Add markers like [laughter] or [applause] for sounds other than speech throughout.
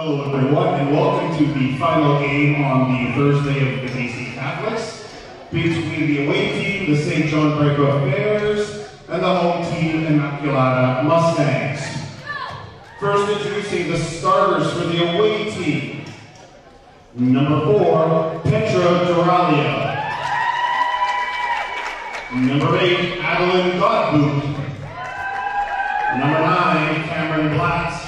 Hello everyone and welcome to the final game on the Thursday of the BC Catholics between the away team, the St. John Brebeuf Bears, and the home team, Immaculata Mustangs. First introducing the starters for the away team. Number four, Petra Duralia. Number eight, Adeline Godboot. Number nine, Cameron Blatt.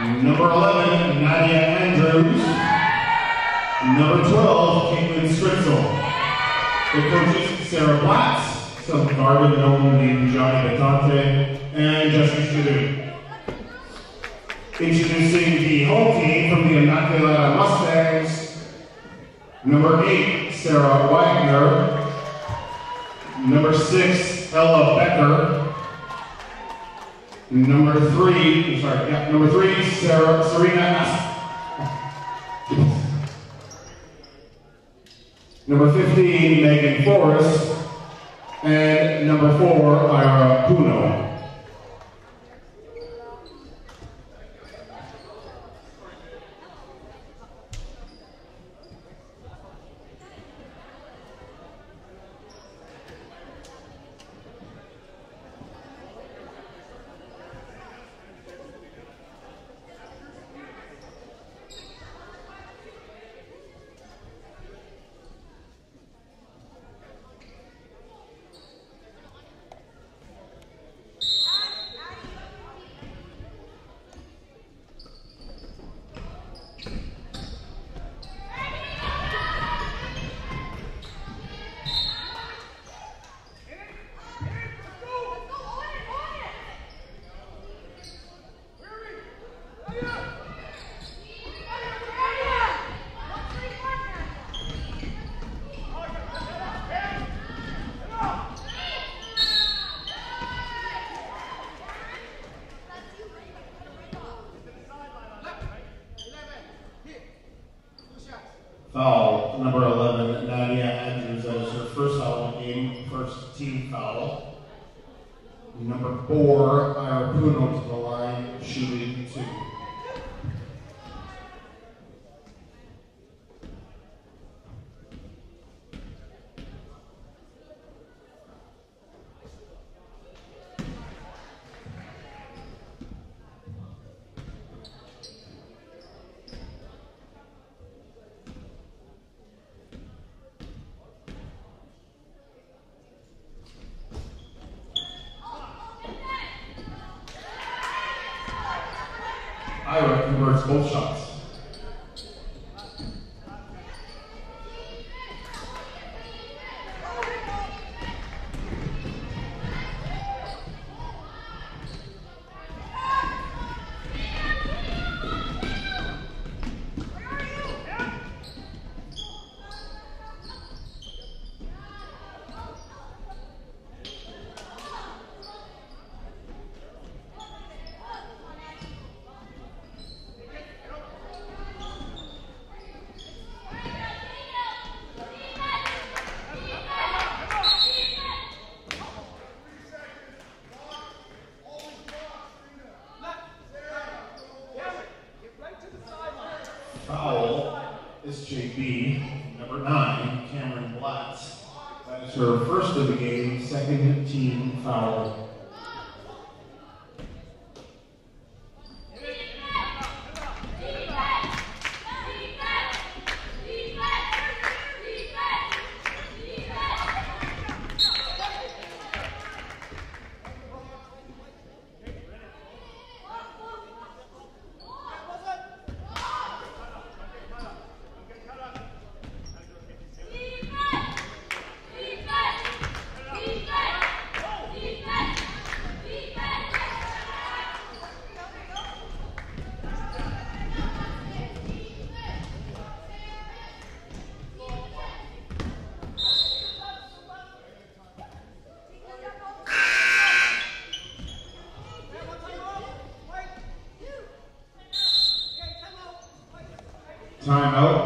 Number 11, Nadia Andrews. Number 12, Caitlin Stritzel. The coaches, Sarah Blatt, some Garden known named Johnny Batante, and Jesse Shadoon. Introducing the home team from the Immaculata Mustangs. Number 8, Sarah Wagner. Number 6, Ella Becker. Number three, sorry, yeah, number three, Sarah, Serena Number 15, Megan Forrest. And number four, Ira Puno.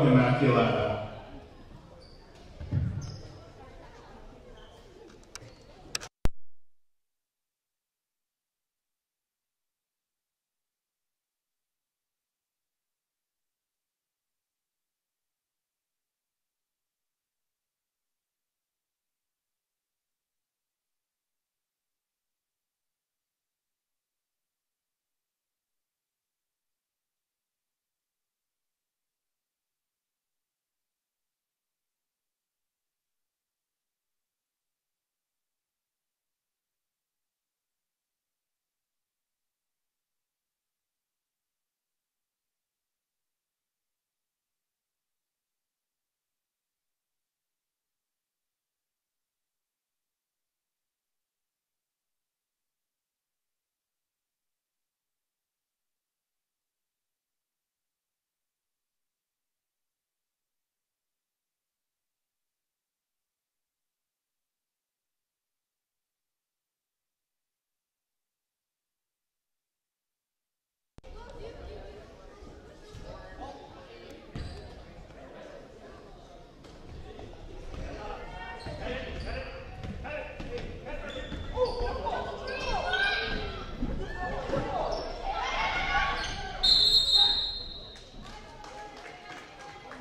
Immaculata.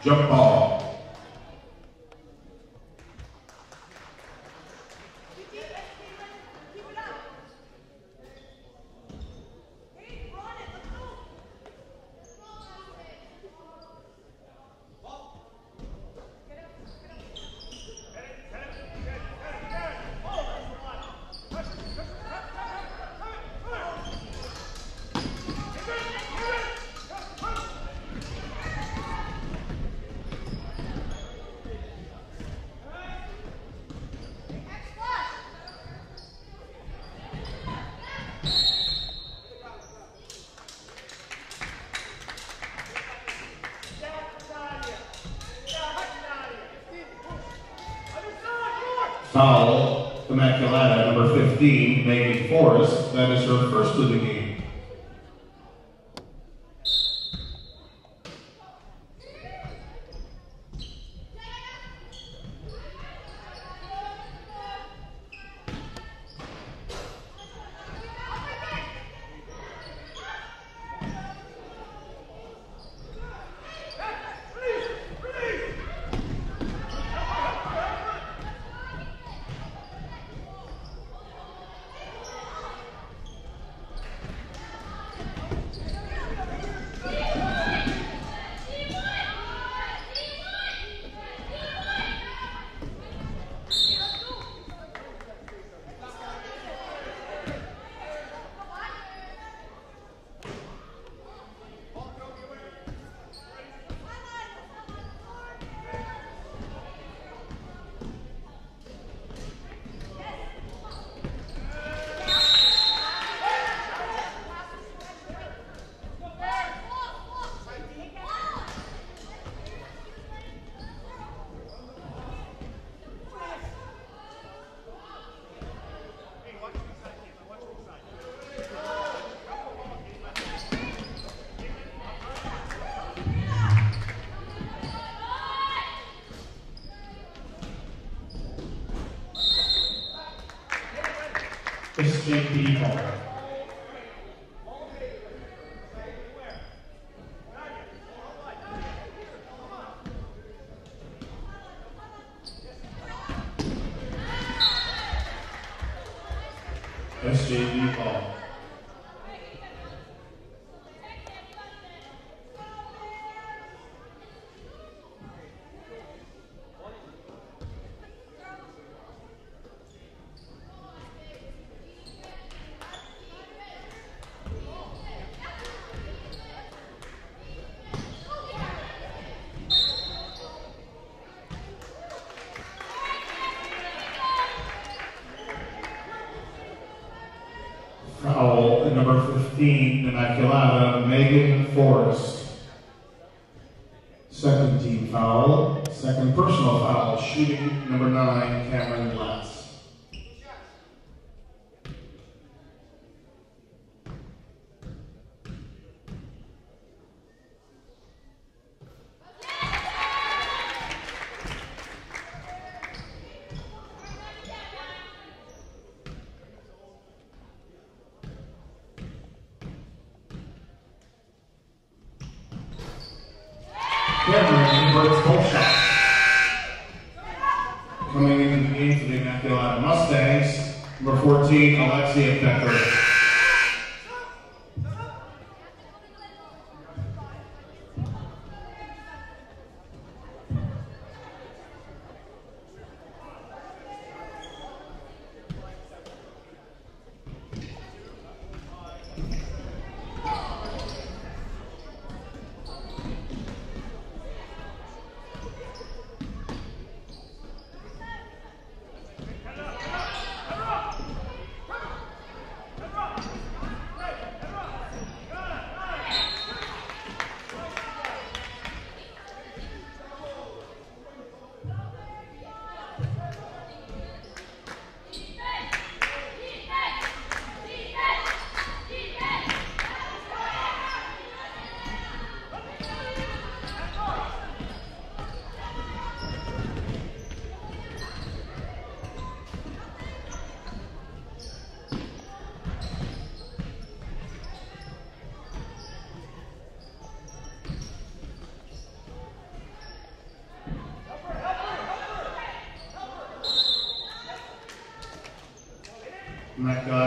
Jump ball. Uh, Foul, Immaculata, number 15, Megan Forrest. That is her first of the game. Hall. SJB Hall. Immaculata ball.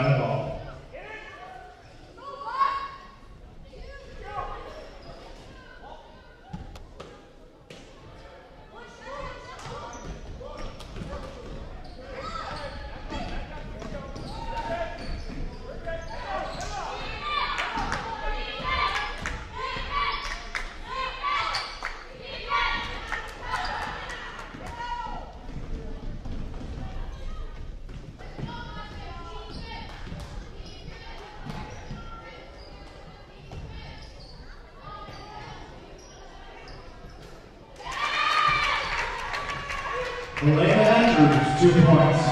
Elena Andrews, two points.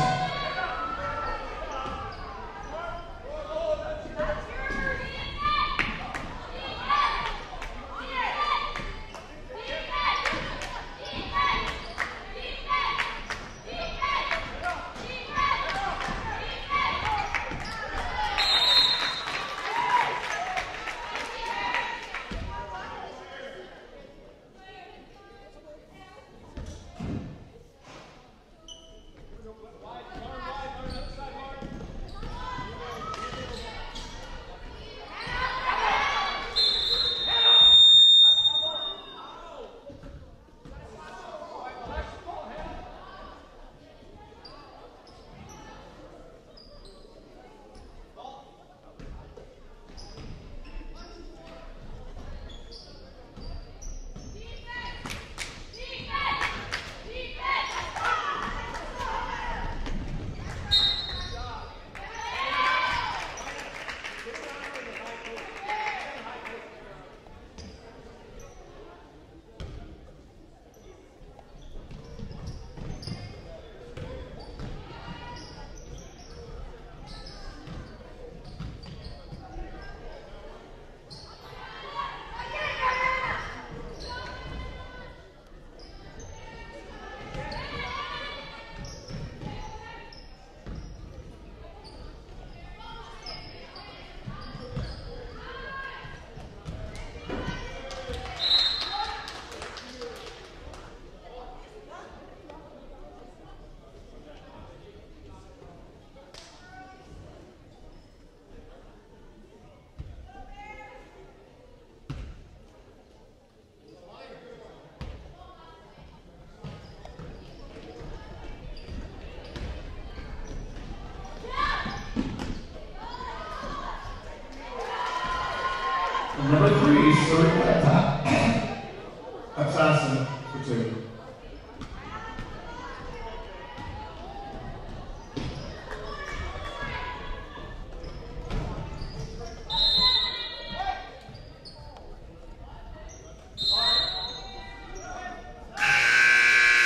Number three, Sorita. [coughs] Assassin for two.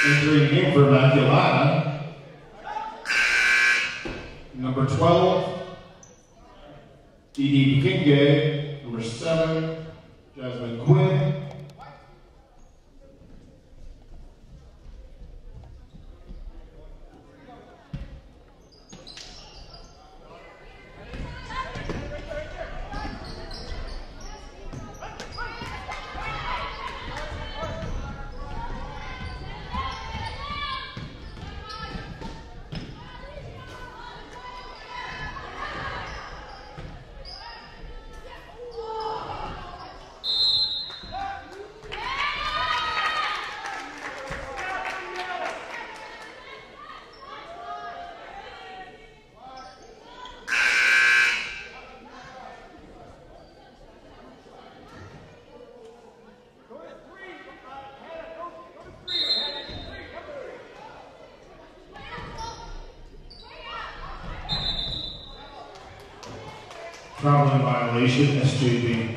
Entering in for Immaculata. Number 12, Dee Dee Kinge. Number 7, Jasmine Quinn. Traveling violation, SJB.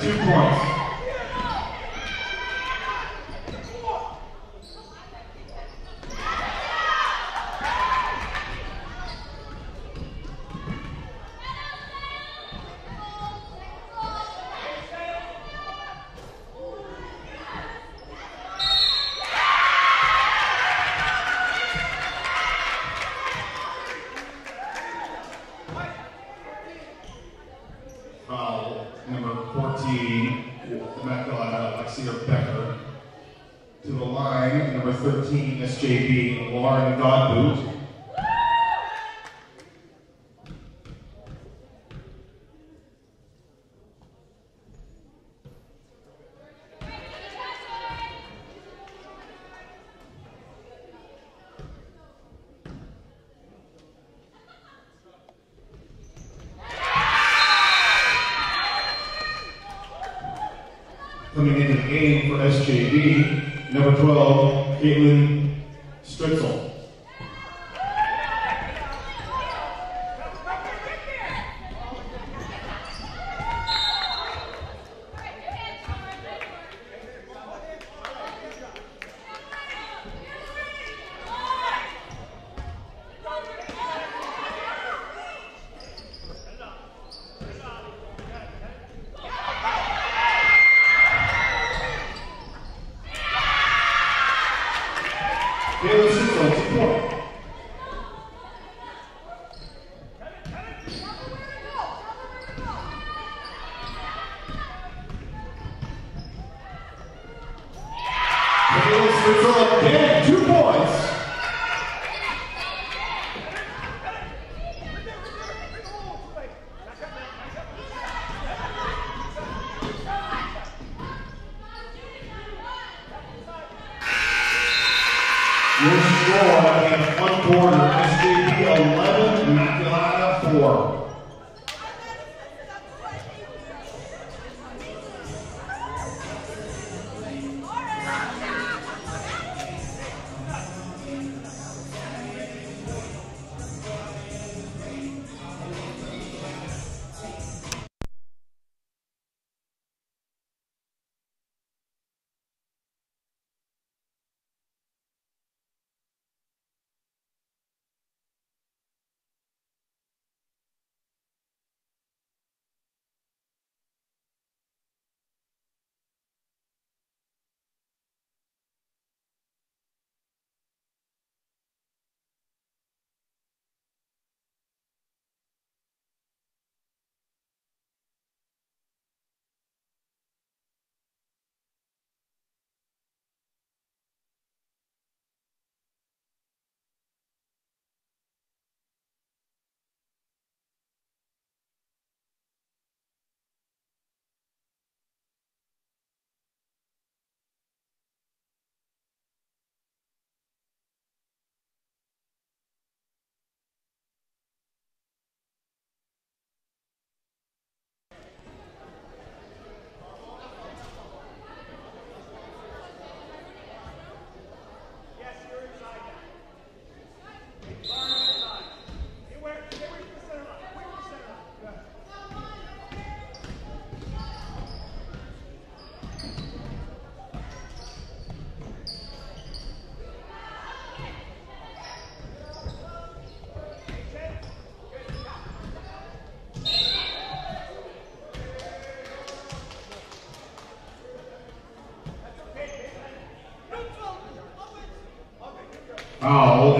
two points.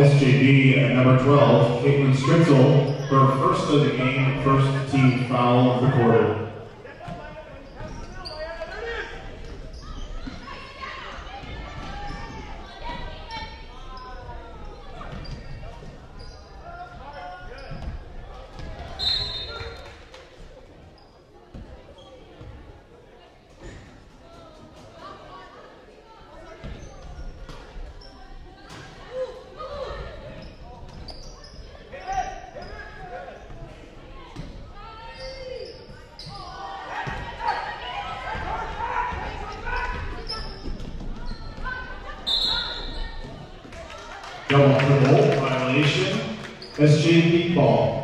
SJB at number 12, Caitlin Stritzel, her first of the game, first team foul of the quarter. Double dribble violation, SJB ball.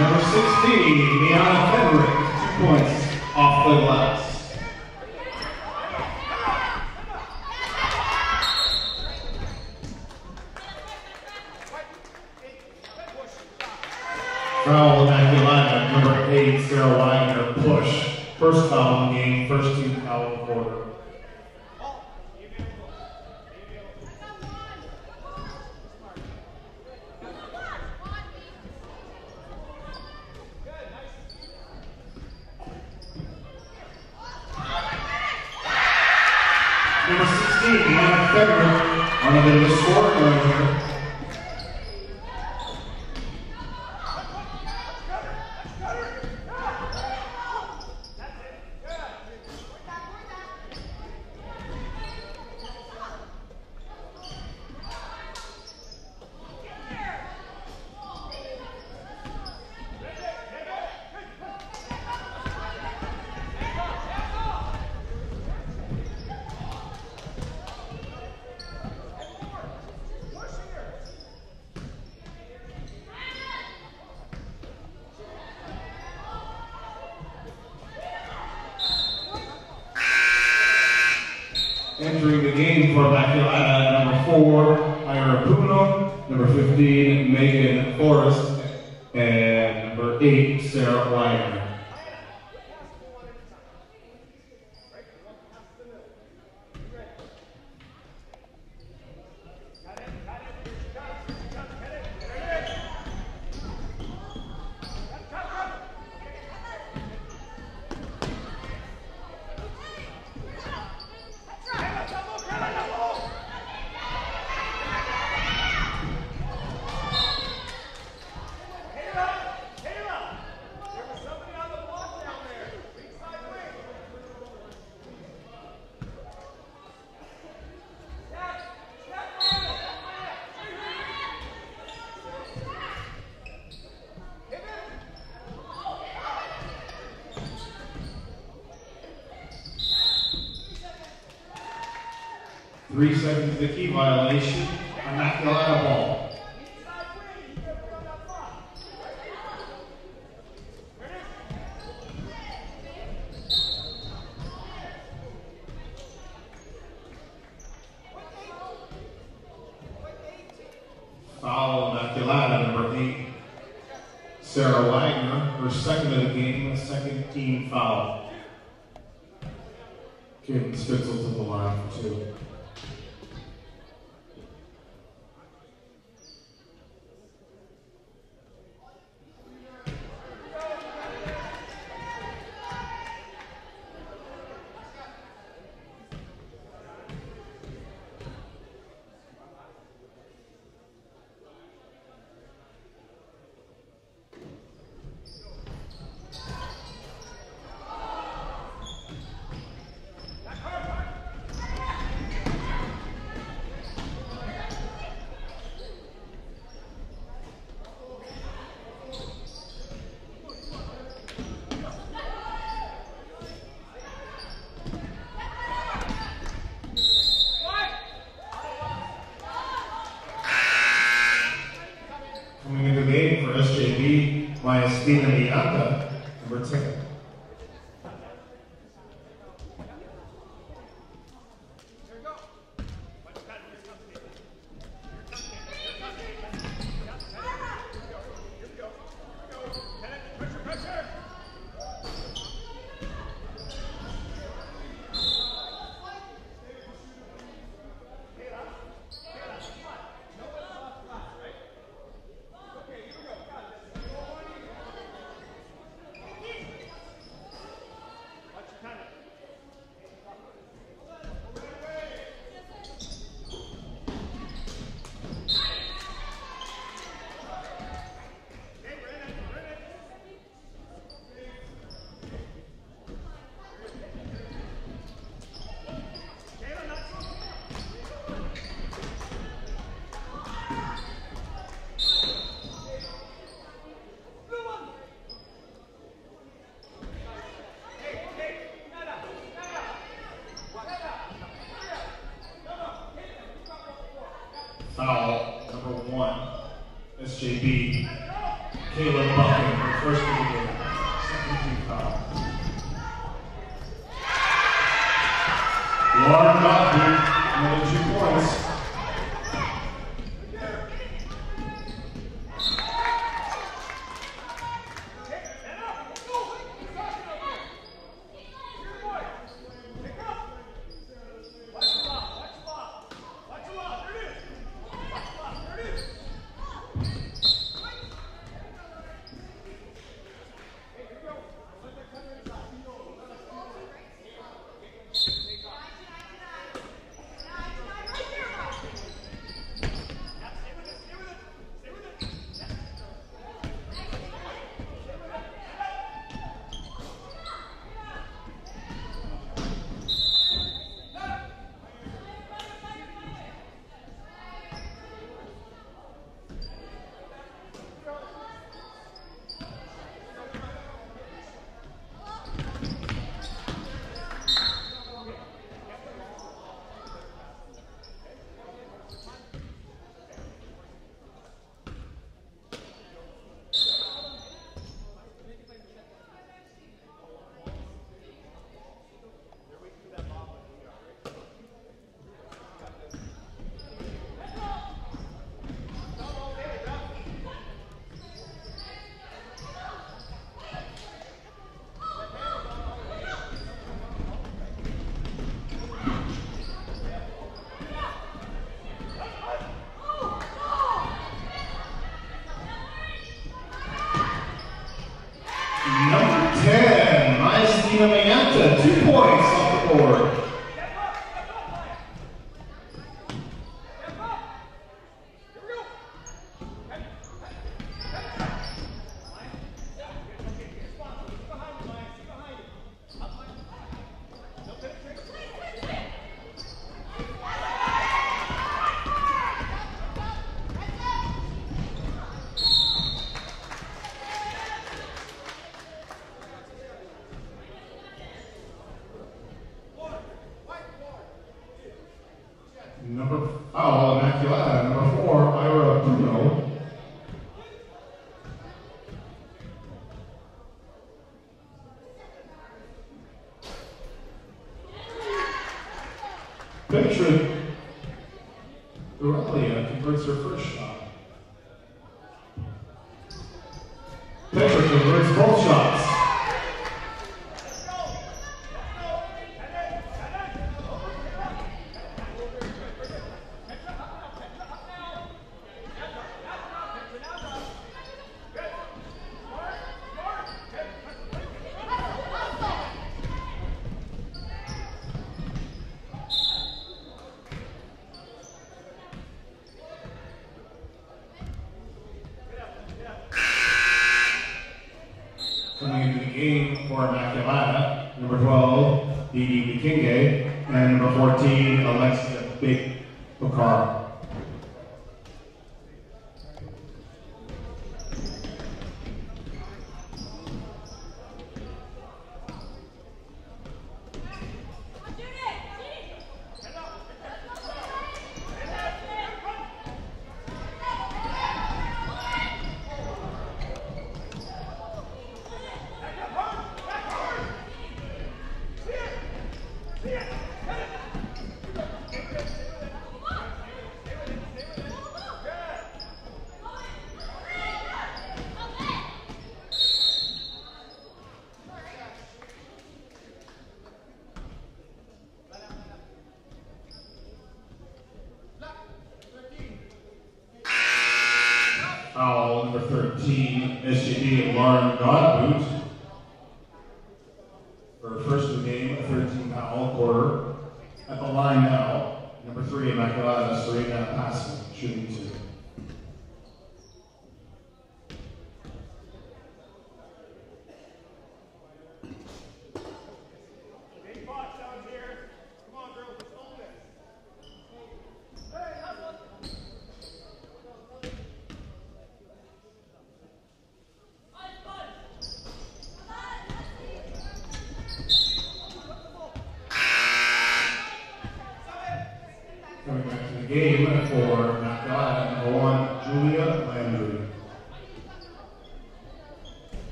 Number 16, Liana Fenrick, two points off the glass. Foul Immaculata, number eight, Sarah Wagner, push. First foul in the game, first team foul of the Three seconds the key violation, Immaculata ball. Foul Immaculata, number eight, Sarah Wagner, her second of the game, second team foul. Kim Spitzel to the line for two. Coming into the game for SJB, Maestina Miata, number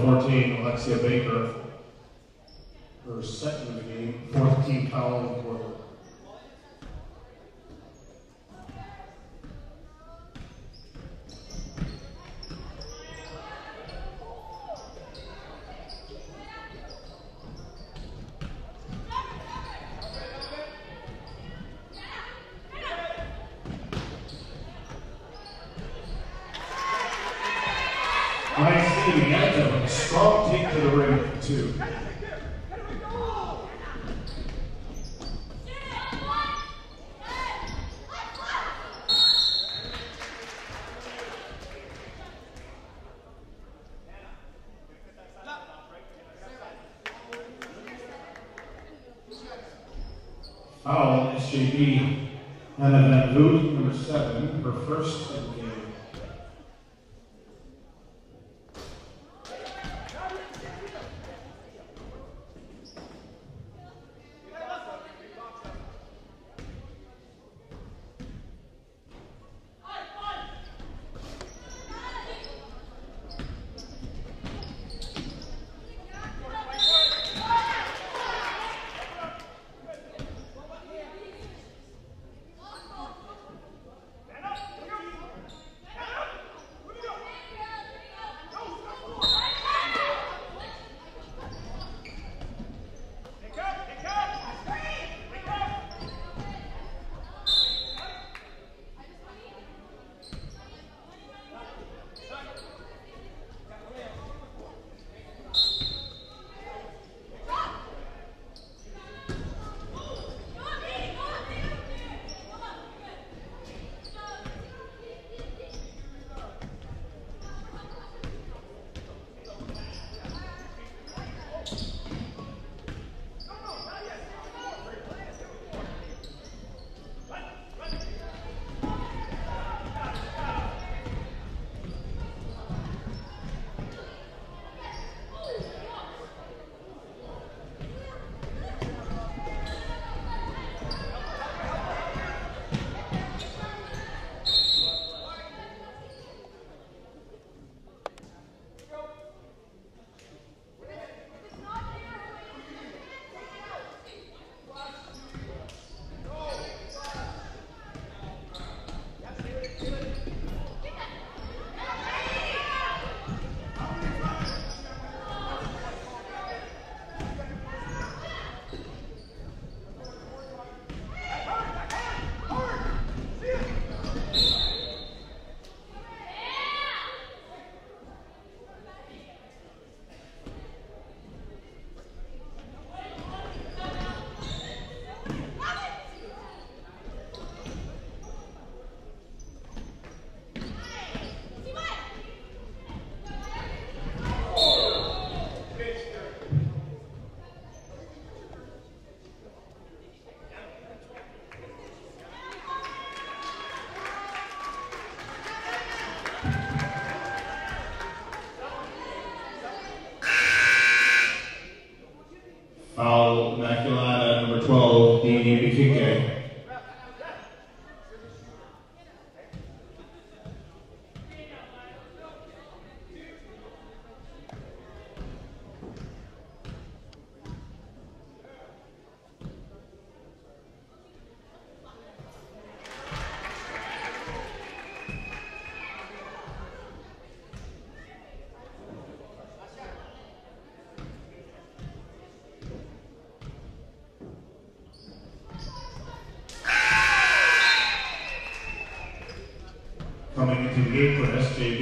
14, Alexia Baker. Nice team, That's a strong kick to the rim, too.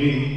Apron,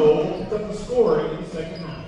goal to pick up the scoring in the second half.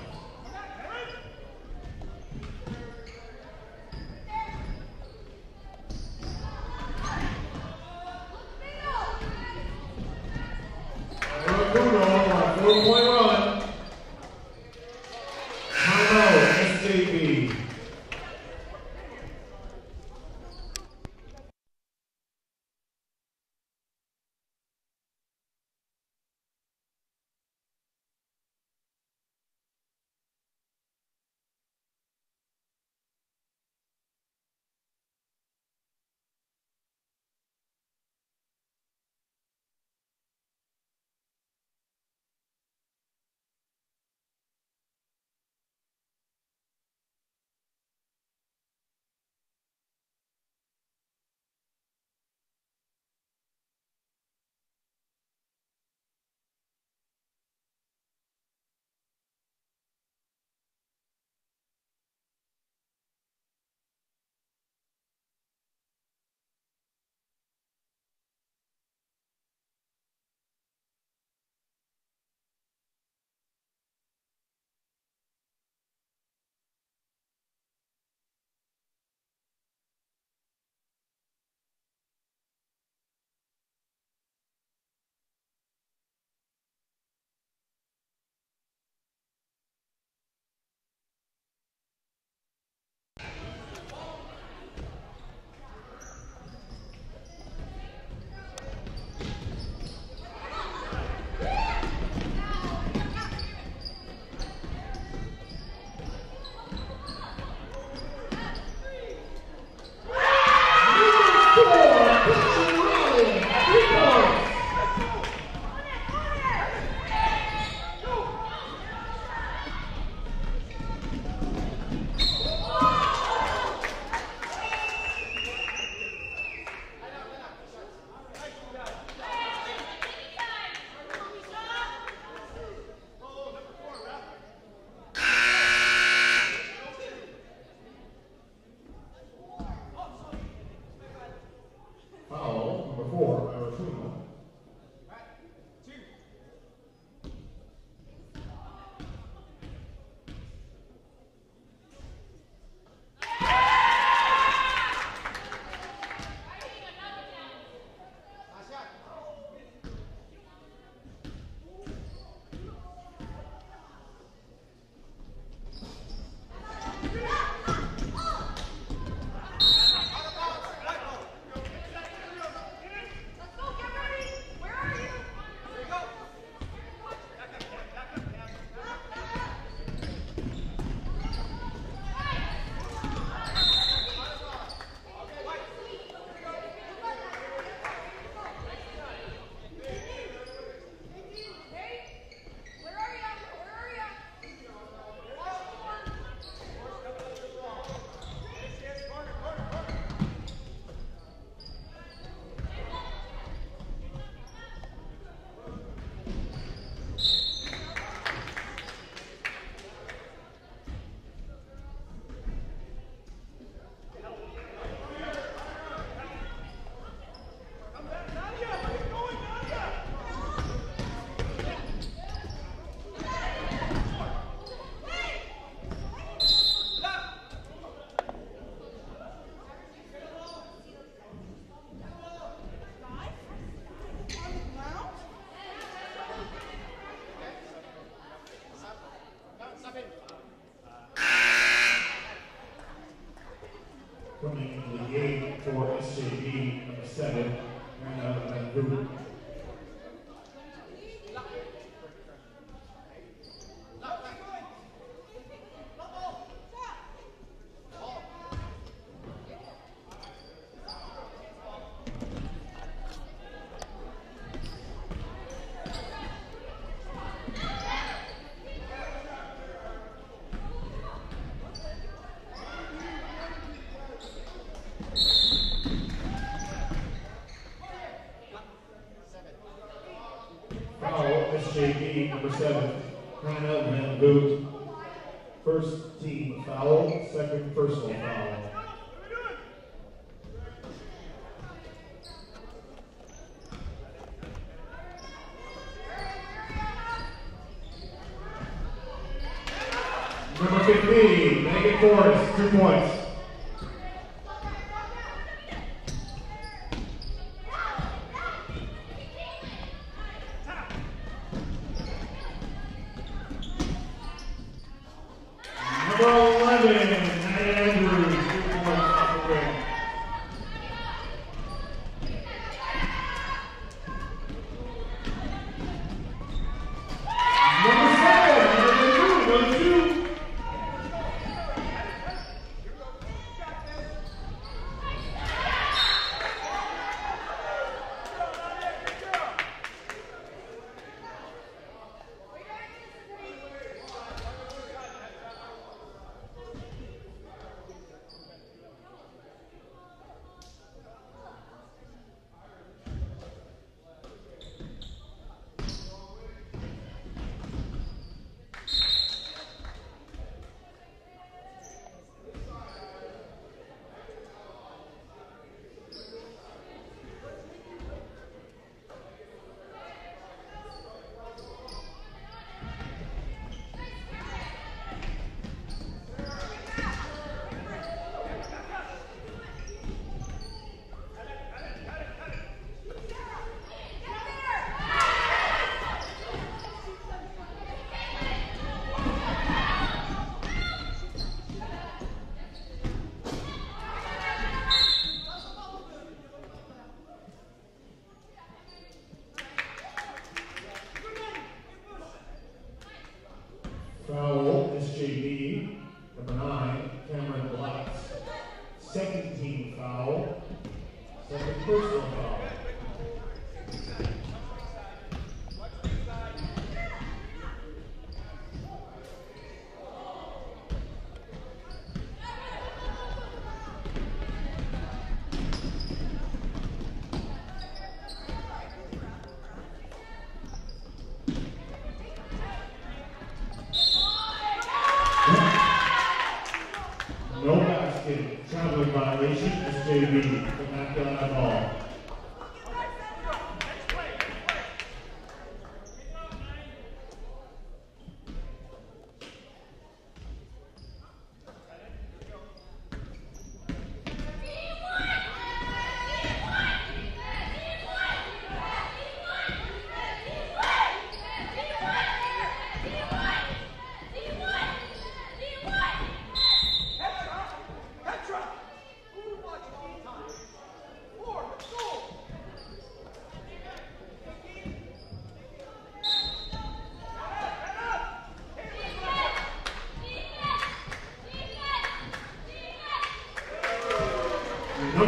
Amen.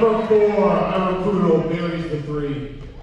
Number four, Arakudo buries the three.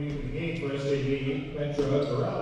being the game for SJB Petra Barrell.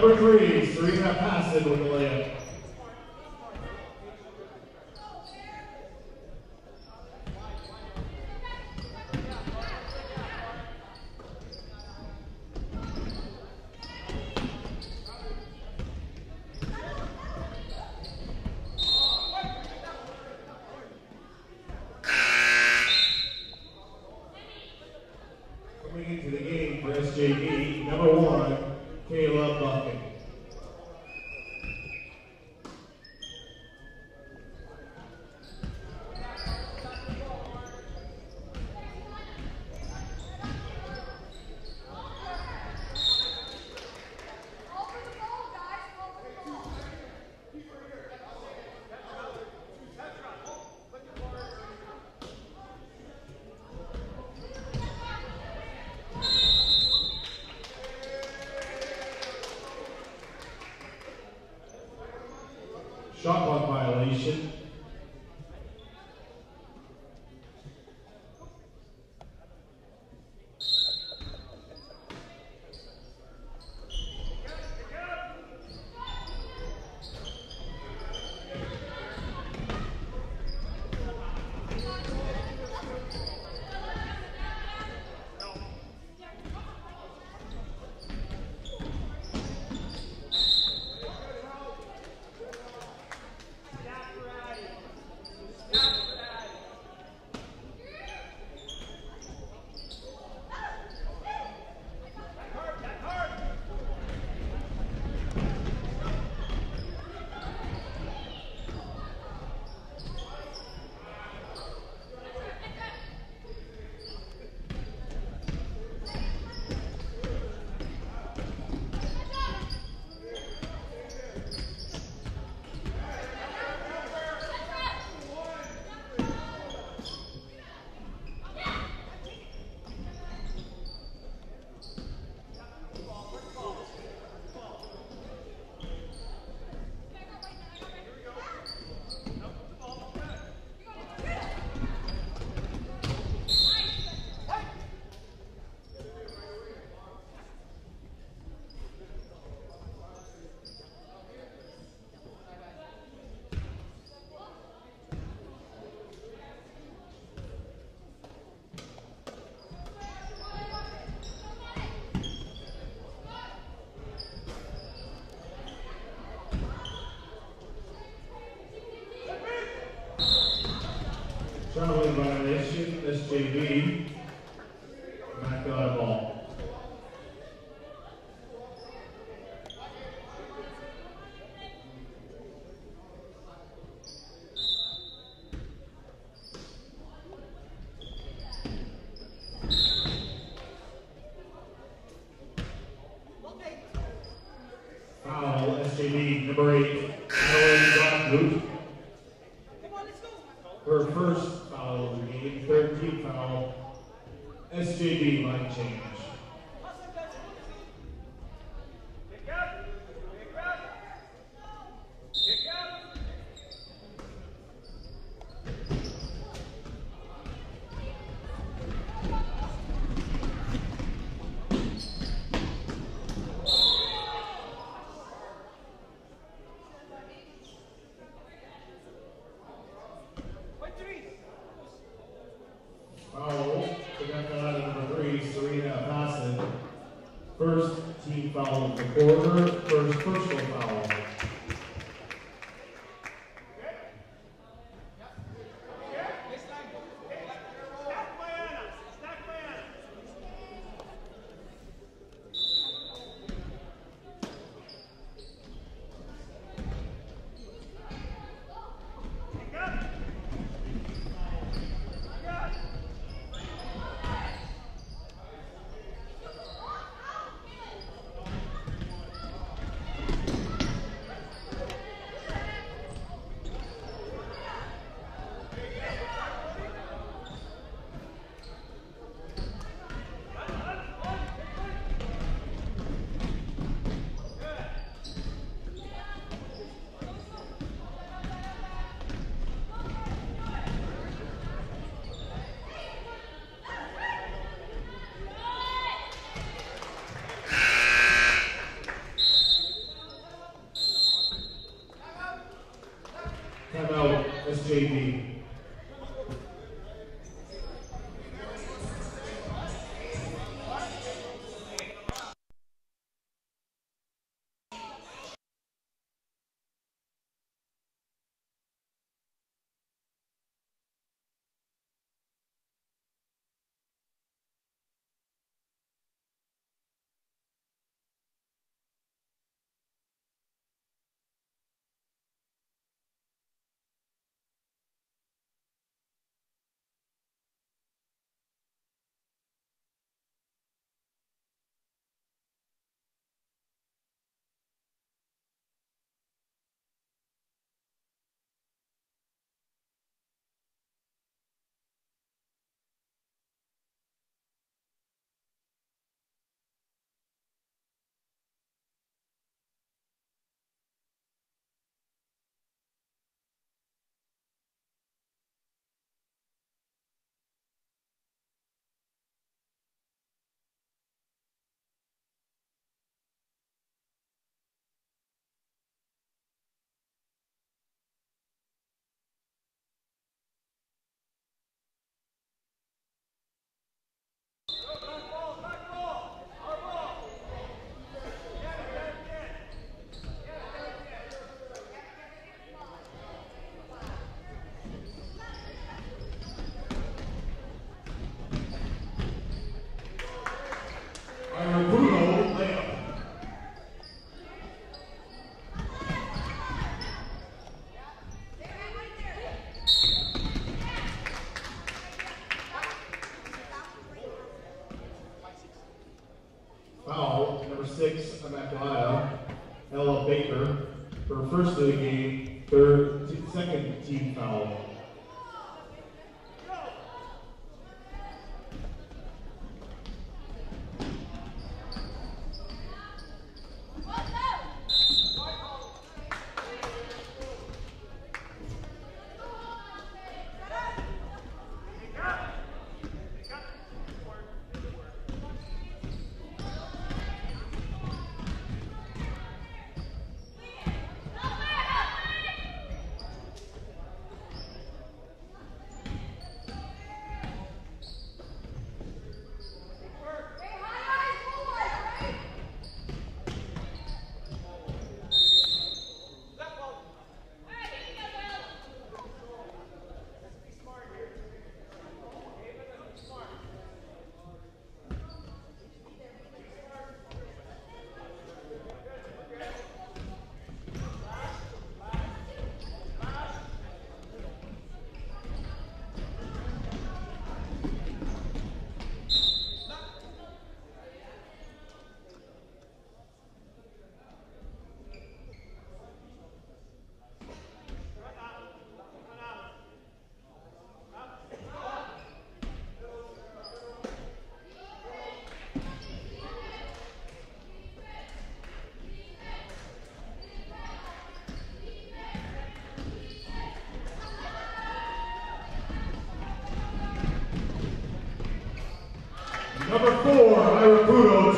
Number three, Serena Passon with violation,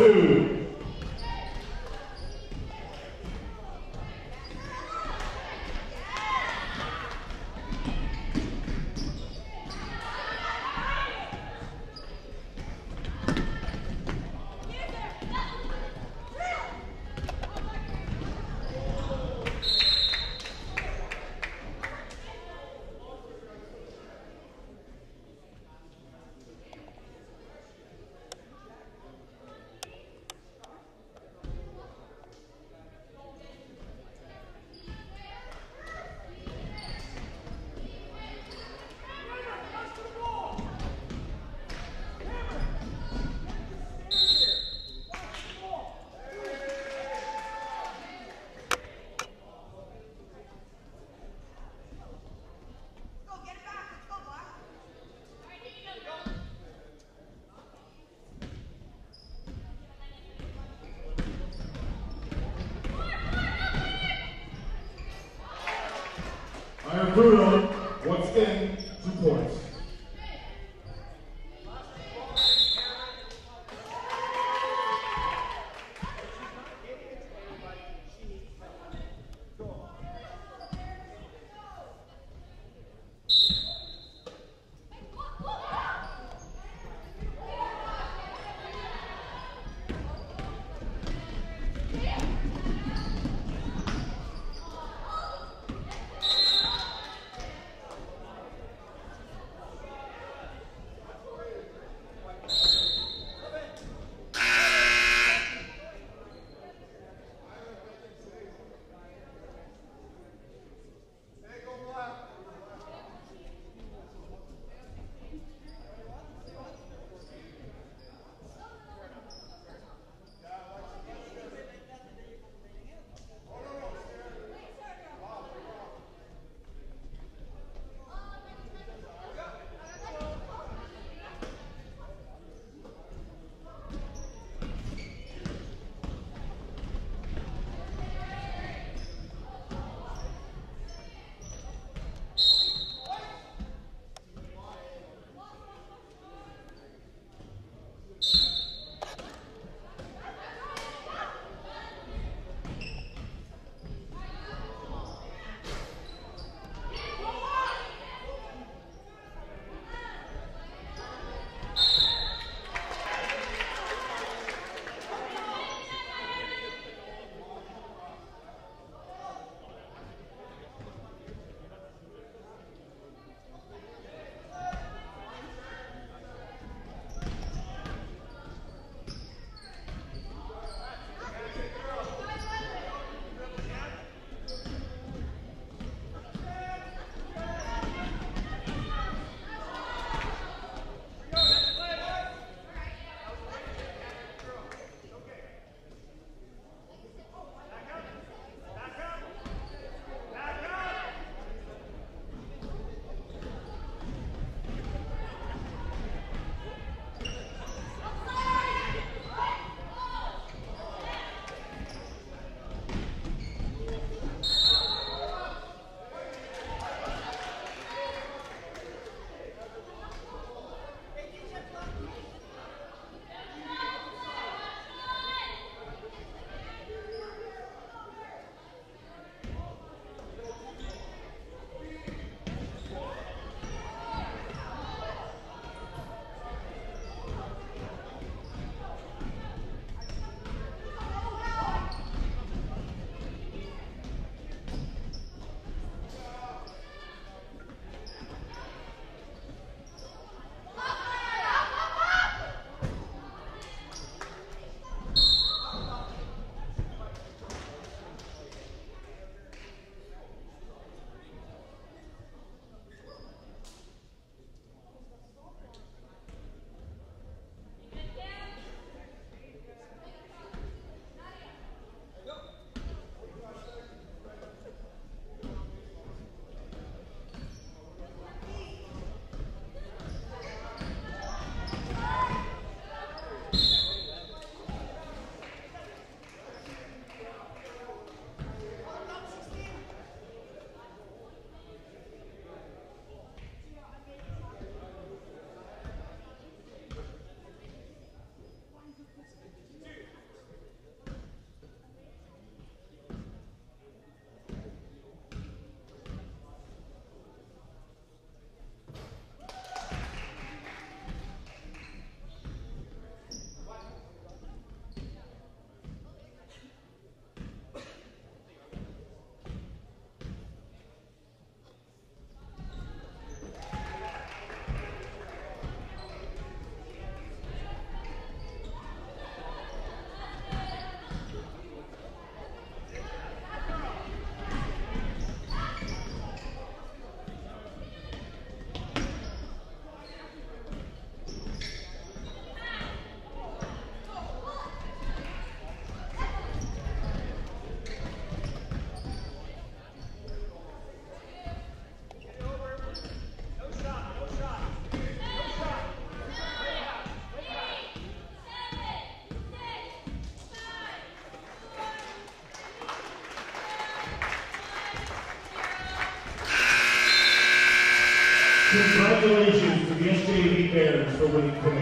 Ayacucho Congratulations to the SJB Bears for winning today.